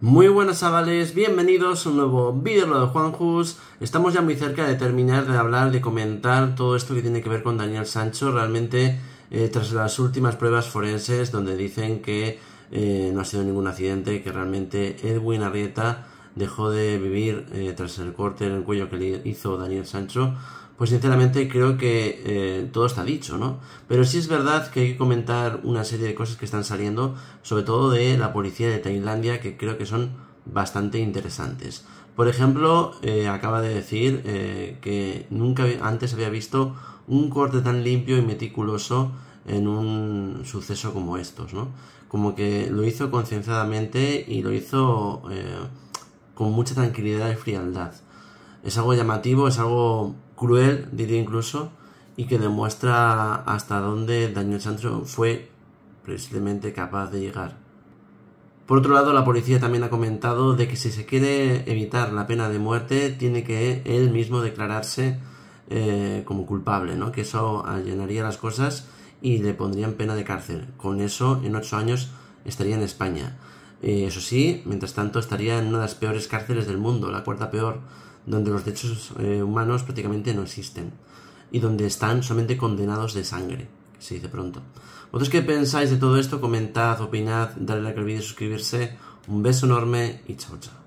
Muy buenas chavales, bienvenidos a un nuevo vídeo de Juanjus. Estamos ya muy cerca de terminar de hablar, de comentar todo esto que tiene que ver con Daniel Sancho. Realmente, eh, tras las últimas pruebas forenses donde dicen que eh, no ha sido ningún accidente, que realmente Edwin Arrieta dejó de vivir eh, tras el corte en el cuello que le hizo Daniel Sancho, pues sinceramente creo que eh, todo está dicho, ¿no? Pero sí es verdad que hay que comentar una serie de cosas que están saliendo, sobre todo de la policía de Tailandia, que creo que son bastante interesantes. Por ejemplo, eh, acaba de decir que nunca antes había visto un corte tan limpio y meticuloso en un suceso como estos, ¿no? Como que lo hizo concienciadamente y lo hizo con mucha tranquilidad y frialdad. Es algo llamativo, es algo cruel, diría incluso, y que demuestra hasta dónde Daniel Sancho fue precisamente capaz de llegar. Por otro lado, la policía también ha comentado de que si se quiere evitar la pena de muerte, tiene que él mismo declararse eh, como culpable, ¿no? Que eso allenaría las cosas y le pondrían pena de cárcel. Con eso, en ocho años estaría en España. Eh, eso sí, mientras tanto estaría en una de las peores cárceles del mundo, la cuarta peor donde los derechos eh, humanos prácticamente no existen y donde están solamente condenados de sangre, que se dice pronto. ¿Vosotros qué pensáis de todo esto? Comentad, opinad, darle like al vídeo, suscribirse. Un beso enorme y chao chao.